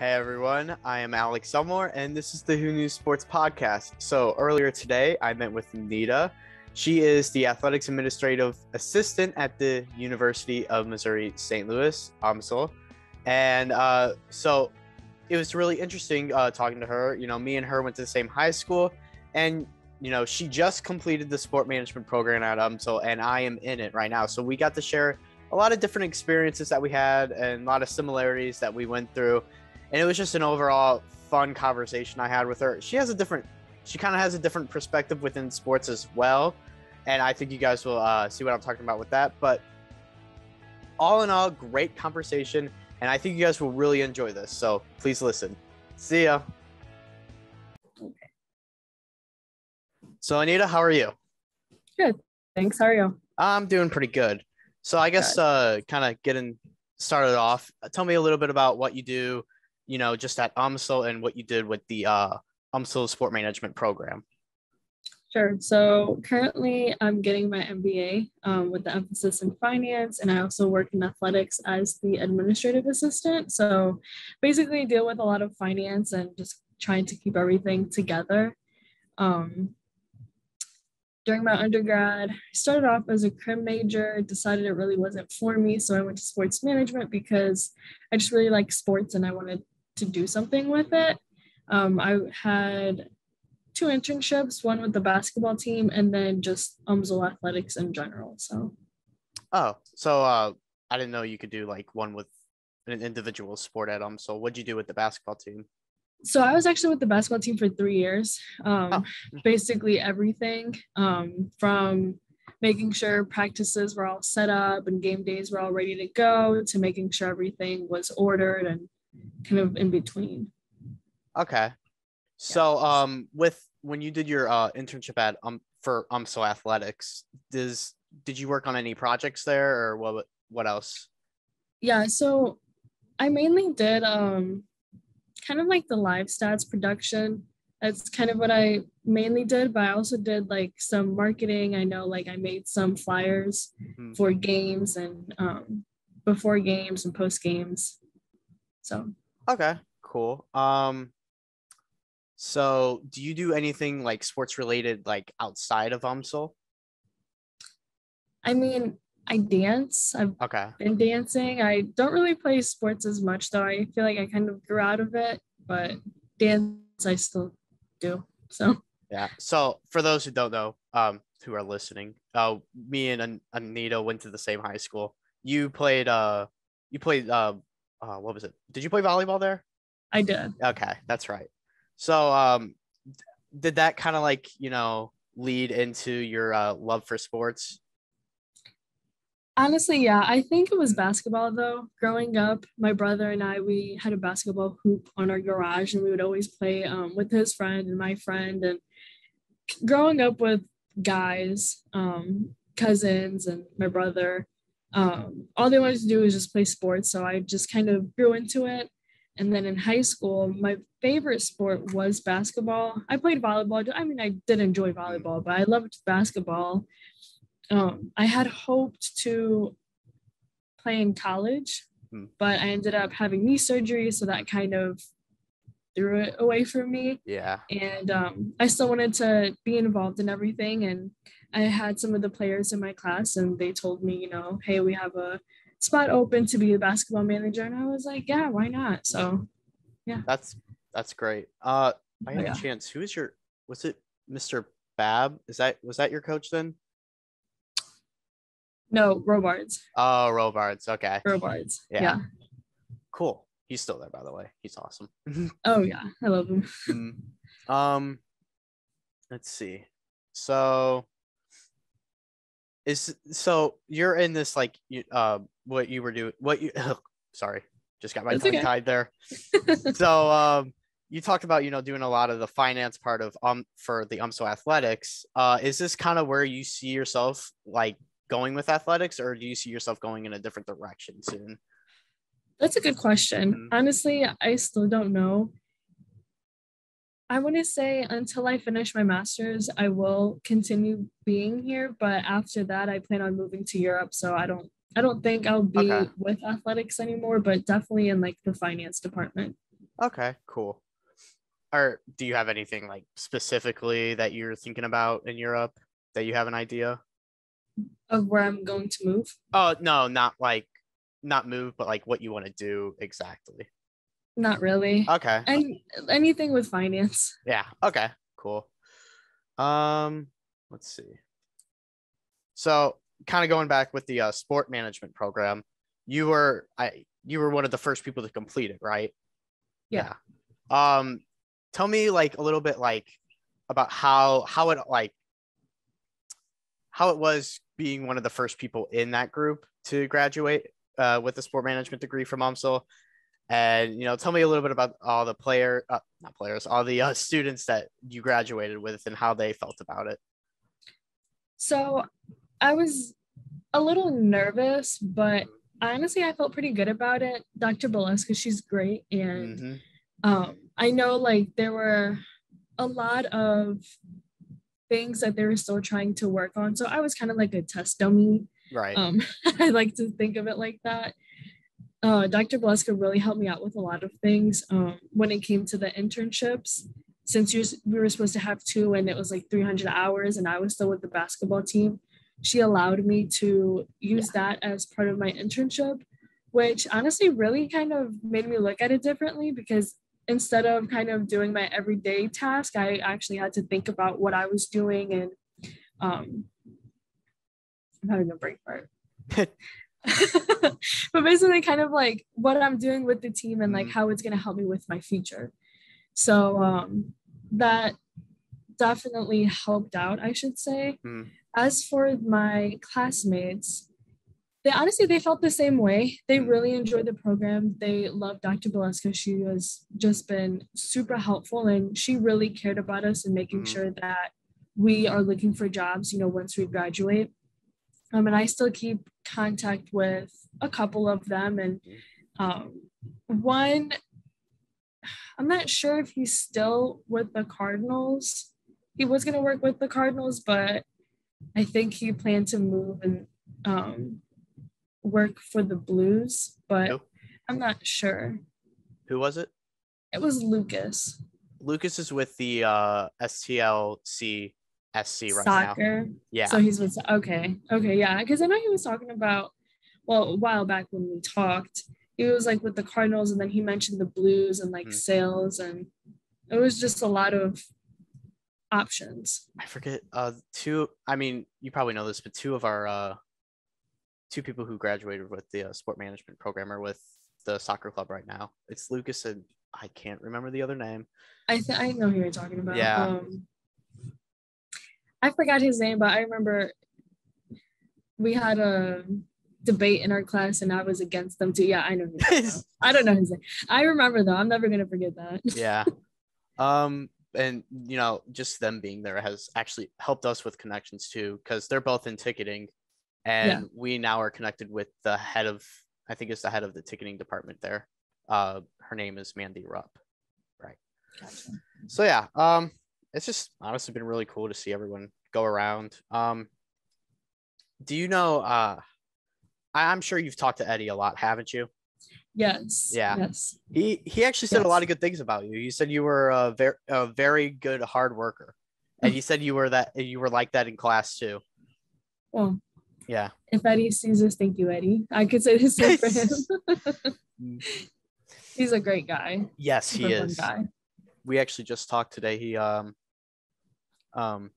Hey everyone, I am Alex Elmore, and this is the Who Knew Sports Podcast. So earlier today, I met with Nita. She is the athletics administrative assistant at the University of Missouri St. Louis, UMSL, and uh, so it was really interesting uh, talking to her. You know, me and her went to the same high school, and you know, she just completed the sport management program at UMSL, and I am in it right now. So we got to share a lot of different experiences that we had and a lot of similarities that we went through and it was just an overall fun conversation I had with her. She has a different, she kind of has a different perspective within sports as well, and I think you guys will uh, see what I'm talking about with that. But all in all, great conversation, and I think you guys will really enjoy this. So please listen. See ya. So Anida, how are you? Good. Thanks. How are you? I'm doing pretty good. So I guess uh, kind of getting started off. Tell me a little bit about what you do you know, just at UMSL and what you did with the uh, UMSL Sport Management Program. Sure. So currently, I'm getting my MBA um, with the emphasis in finance, and I also work in athletics as the administrative assistant. So basically, deal with a lot of finance and just trying to keep everything together. Um, during my undergrad, I started off as a crim major, decided it really wasn't for me. So I went to sports management because I just really like sports and I wanted to do something with it. Um, I had two internships, one with the basketball team and then just UMSL athletics in general. So, oh, so uh, I didn't know you could do like one with an individual sport at UMSL. What'd you do with the basketball team? So I was actually with the basketball team for three years. Um, oh. Basically everything um, from making sure practices were all set up and game days were all ready to go to making sure everything was ordered and kind of in between. Okay. So um with when you did your uh internship at um for UMSL Athletics, does did you work on any projects there or what what else? Yeah, so I mainly did um kind of like the live stats production. That's kind of what I mainly did, but I also did like some marketing. I know like I made some flyers mm-hmm. for games and um before games and post games. So okay, cool. Um, so do you do anything like sports related, like outside of UMSL? I mean, I dance. I've okay. been dancing. I don't really play sports as much though. I feel like I kind of grew out of it, but dance I still do. So yeah. So for those who don't know, um, who are listening, uh, me and An- Anida went to the same high school. You played uh, you played uh, uh, what was it? Did you play volleyball there? I did. Okay, that's right. So, um, did that kind of like you know lead into your uh, love for sports? Honestly, yeah. I think it was basketball though. Growing up, my brother and I we had a basketball hoop on our garage, and we would always play um, with his friend and my friend. And growing up with guys, um, cousins, and my brother, um, all they wanted to do was just play sports. So I just kind of grew into it. And then in high school, my favorite sport was basketball. I played volleyball. I mean, I did enjoy volleyball, but I loved basketball. Um, I had hoped to play in college, hmm. but I ended up having knee surgery. So that kind of threw it away from me. Yeah. And um, I still wanted to be involved in everything. And I had some of the players in my class and they told me, you know, hey, we have a spot open to be a basketball manager. And I was like, yeah, why not? So yeah. That's that's great. Uh by any yeah. chance, who is your was it Mr. Bab? Is that was that your coach then? No, Robards. Oh, Robards. Okay. Robards. Yeah. yeah. Cool. He's still there, by the way. He's awesome. oh yeah, I love him. Mm. um, let's see. So is so you're in this like you uh what you were doing what you sorry just got my tongue okay. tied there. So um you talked about you know doing a lot of the finance part of um for the UMSL athletics. Uh is this kind of where you see yourself like going with athletics or do you see yourself going in a different direction soon? That's a good question. Mm-hmm. honestly i still don't know I want to say until I finish my master's, I will continue being here. But after that, I plan on moving to Europe. So I don't, I don't think I'll be okay. with athletics anymore, but definitely in like the finance department. Okay, cool. Or do you have anything like specifically that you're thinking about in Europe that you have an idea? Of where I'm going to move. Oh, no, not like not move, but like what you want to do exactly. Not really. Okay. And anything with finance. Yeah. Okay. Cool. Um, let's see. So, kind of going back with the uh, sport management program, you were I you were one of the first people to complete it, right? Yeah. Yeah. Um, tell me like a little bit like about how how it like how it was being one of the first people in that group to graduate uh, with a sport management degree from UMSL. And you know, tell me a little bit about all the player, uh, not players, all the uh, students that you graduated with and how they felt about it. So I was a little nervous, but honestly, I felt pretty good about it. Dr. Baleska, she's great. And Mhm. um, I know like there were a lot of things that they were still trying to work on. So I was kind of like a test dummy. Right. Um, I like to think of it like that. Uh, Dr. Bleska really helped me out with a lot of things um, when it came to the internships. Since you, we were supposed to have two and it was like 300 hours, and I was still with the basketball team, she allowed me to use that as part of my internship, which honestly really kind of made me look at it differently because instead of kind of doing my everyday task, I actually had to think about what I was doing and um, I'm having a break part. but basically kind of like what I'm doing with the team and like Mhm. how it's going to help me with my future. So um that definitely helped out, I should say. Mm. As for my classmates, they honestly they felt the same way. They Mm. really enjoyed the program. They loved Dr. Baleska. She has just been super helpful and she really cared about us and making Mhm. sure that we are looking for jobs, you know, once we graduate. Um, and I still keep contact with a couple of them. And um, one, I'm not sure if he's still with the Cardinals. He was going to work with the Cardinals, but I think he planned to move and um, work for the Blues, but Who? I'm not sure. Who was it? It was Lucas. Lucas is with the uh, STLC SC right now. soccer. Yeah. So he's with okay, okay, yeah. Because I know he was talking about well a while back when we talked. He was like with the Cardinals, and then he mentioned the Blues and like Hmm. sales, and it was just a lot of options. I forget uh two I mean you probably know this but two of our uh two people who graduated with the uh, sport management program are with the soccer club right now. It's Lucas and I can't remember the other name. I th- I know who you're talking about. Yeah. Um, I forgot his name, but I remember we had a debate in our class, and I was against them too. Yeah, I know. Who you're talking about. I don't know his name. I remember though. I'm never gonna forget that. yeah. Um and you know just them being there has actually helped us with connections too because they're both in ticketing and Yeah. we now are connected with the head of I think it's the head of the ticketing department there. Uh her name is Mandy Rupp. Gotcha. so yeah um it's just honestly been really cool to see everyone go around um do you know uh I- i'm sure you've talked to eddie a lot haven't you Yes. Yeah. Yes. he he actually said a lot of good things about you You said you were a very a very good hard worker and he said you were that you were like that in class too Well, yeah if Eddie sees this, thank you, Eddie. I could say same for him. He's a great guy. yes he Super fun is guy. we actually just talked today. He um um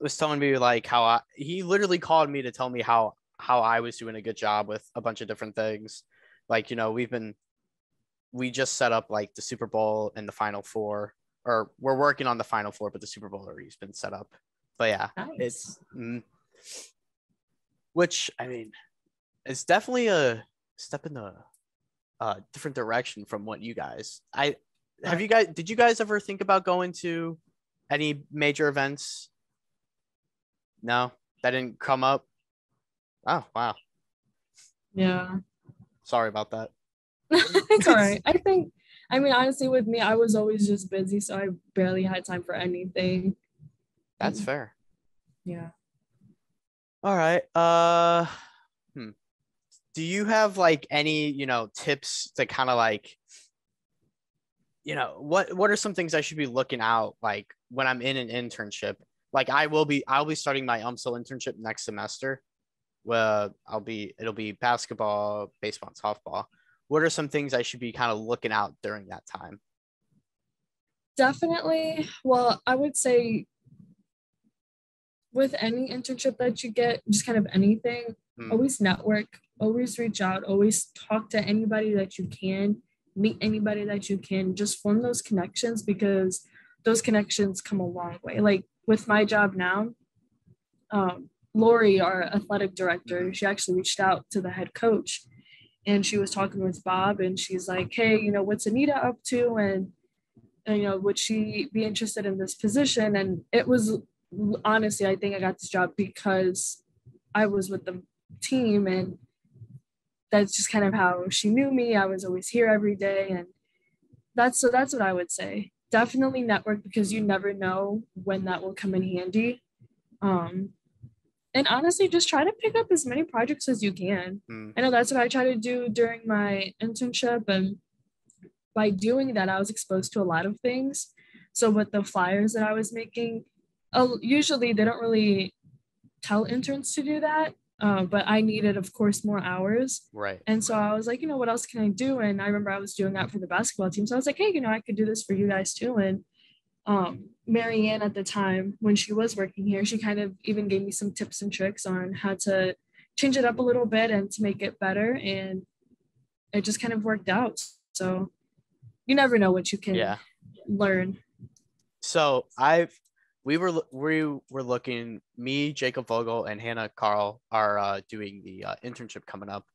was telling me like how I he literally called me to tell me how how I was doing a good job with a bunch of different things. Like, you know, we've been we just set up like the Super Bowl and the final four, or we're working on the final four, but the Super Bowl already's been set up. But yeah, Nice. it's mm, which I mean, it's definitely a step in the uh different direction from what you guys. I have you guys did you guys ever think about going to any major events? No, that didn't come up. Oh wow, yeah. sorry about that. it's all right. I think, I mean, honestly, with me, I was always just busy, so I barely had time for anything. That's fair. Yeah. All right. Uh, hmm. Do you have like any, you know, tips to kind of like you know, what what are some things I should be looking out like when I'm in an internship? Like I will be I'll be starting my UMSL internship next semester. Well, I'll be it'll be basketball, baseball, and softball. What are some things I should be kind of looking out during that time? Definitely. Well, I would say with any internship that you get, just kind of anything, Hmm. always network, always reach out, always talk to anybody that you can, meet anybody that you can, just form those connections because those connections come a long way. Like with my job now, um, Lori, our athletic director, she actually reached out to the head coach and she was talking with Bob and she's like, Hey, you know, what's Anida up to? And, and you know, would she be interested in this position? And it was honestly, I think I got this job because I was with the team and that's just kind of how she knew me. I was always here every day. And that's so that's what I would say. Definitely network because you never know when that will come in handy. Um, and honestly, just try to pick up as many projects as you can. Hmm. I know that's what I try to do during my internship. And by doing that, I was exposed to a lot of things. So with the flyers that I was making, uh, usually they don't really tell interns to do that. Uh, but I needed, of course, more hours. Right. And so I was like, you know, what else can I do? And I remember I was doing that for the basketball team. So I was like, hey, you know, I could do this for you guys too. And um, Marianne at the time, when she was working here, she kind of even gave me some tips and tricks on how to change it up a little bit and to make it better. And it just kind of worked out. So you never know what you can Yeah. learn. So I've we were we were looking. Me, Jacob Vogel, and Hannah Carl are uh, doing the uh, internship coming up,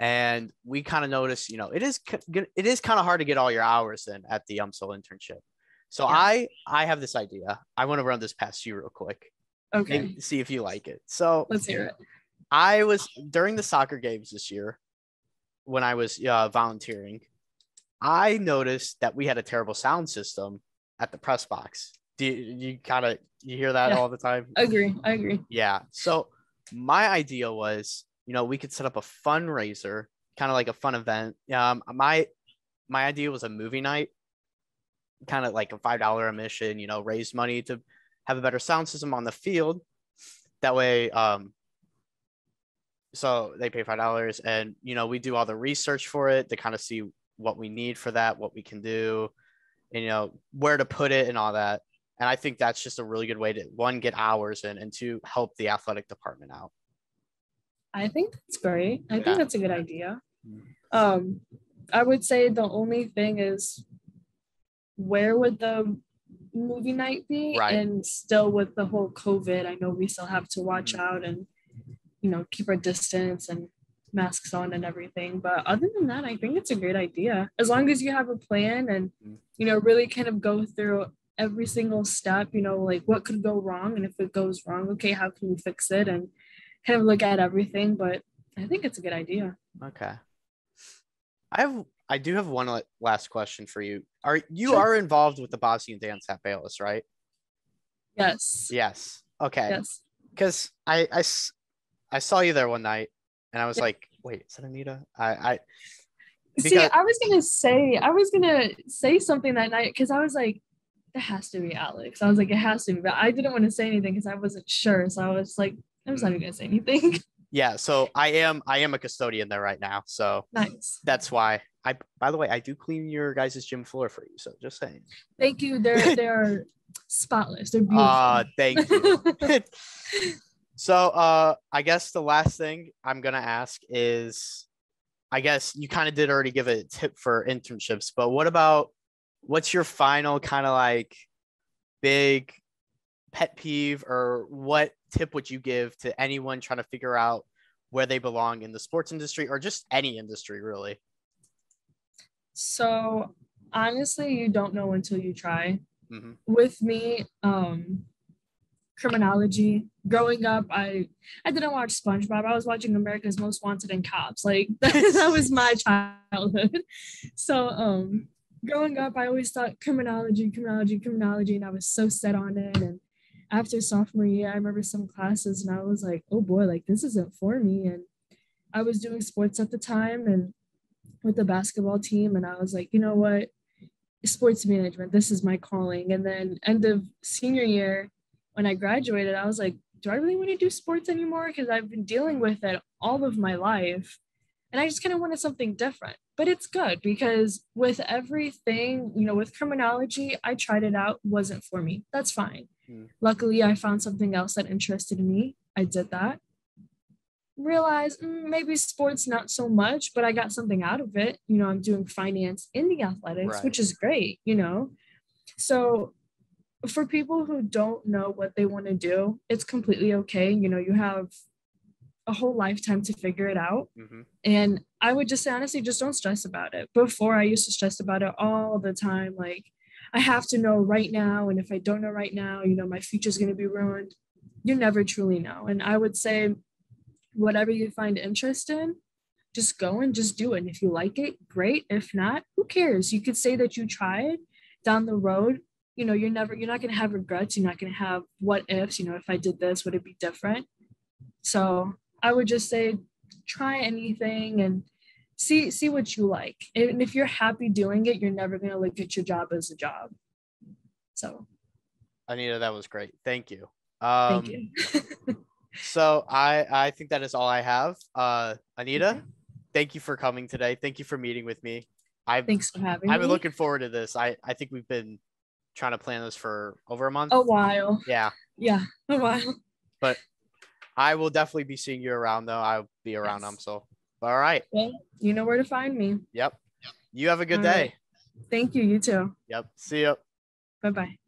and we kind of noticed, you know, it is it is kind of hard to get all your hours in at the UMSL internship. So Yeah. I I have this idea. I want to run this past you real quick. Okay, and see if you like it. So let's hear it. I was during the soccer games this year when I was uh, volunteering. I noticed that we had a terrible sound system at the press box. Do you, you kind of you hear that Yeah. all the time? I agree. I agree. Yeah. So my idea was, you know, we could set up a fundraiser, kind of like a fun event. Um, my my idea was a movie night, kind of like a five dollar admission. You know, raise money to have a better sound system on the field. That way, um, so they pay five dollars, and you know, we do all the research for it to kind of see what we need for that, what we can do, and you know, where to put it and all that. And I think that's just a really good way to one get hours in and to help the athletic department out. I think that's great. I Yeah. think that's a good idea. Mm. Um, I would say the only thing is where would the movie night be? Right. And still with the whole COVID, I know we still have to watch Mhm. out and you know keep our distance and masks on and everything. But other than that, I think it's a great idea. As long as you have a plan and Mhm. you know really kind of go through every single step, you know, like what could go wrong and if it goes wrong, okay, how can we fix it and kind of look at everything. But I think it's a good idea. Okay. I have I do have one last question for you. Are you Sure. are involved with the Bosnian dance at Bayless, right? Yes. Yes. Okay. Yes. Because I, I I saw you there one night and I was Yeah. like, wait, is that Anida? I, I See, I was gonna say, I was gonna say something that night because I was like, it has to be Alex. I was like, it has to be, but I didn't want to say anything because I wasn't sure. So I was like, I'm just not even gonna say anything. yeah, so I am I am a custodian there right now. So nice. that's why I by the way, I do clean your guys' gym floor for you. So just saying. Thank you. They're they're spotless. They're beautiful. Uh thank you. so uh I guess the last thing I'm gonna ask is I guess you kind of did already give a tip for internships, but what about what's your final kind of like big pet peeve or what tip would you give to anyone trying to figure out where they belong in the sports industry or just any industry really? so honestly, you don't know until you try. hmm with me um criminology growing up i i didn't watch spongebob i was watching america's most wanted and cops like that, that was my childhood so um growing up i always thought criminology criminology criminology and i was so set on it and after sophomore year i remember some classes and i was like oh boy like this isn't for me and i was doing sports at the time and with the basketball team and i was like you know what sports management. This is my calling. And then end of senior year, when I graduated, I was like, do I really want to do sports anymore? Because I've been dealing with it all of my life. And I just kind of wanted something different. But it's good because with everything, you know, with criminology, I tried it out, wasn't for me. That's fine. Mm. Luckily, I found something else that interested me. I did that. Realized mm, maybe sports not so much, but I got something out of it. You know, I'm doing finance in the athletics, right. which is great, you know. So for people who don't know what they want to do, it's completely okay. You know, you have a whole lifetime to figure it out. Mm-hmm. And I would just say, honestly, just don't stress about it. Before, I used to stress about it all the time. Like, I have to know right now. And if I don't know right now, you know, my future is going to be ruined. You never truly know. And I would say, whatever you find interest in, just go and just do it. And if you like it, great. If not, who cares? You could say that you tried down the road you know you're never you're not going to have regrets you're not going to have what ifs you know if i did this would it be different so i would just say try anything and see see what you like and if you're happy doing it you're never going to look at your job as a job so anida that was great thank you um, thank you so i i think that is all i have uh anida okay. thank you for coming today thank you for meeting with me i thanks for having i've been me. looking forward to this i i think we've been trying to plan this for over a month. A while. Yeah. Yeah, a while. But I will definitely be seeing you around though. I'll be around yes. them. So all right. Well, you know where to find me. Yep. You have a good all day. Right. Thank you. You too. Yep. See you. Bye bye.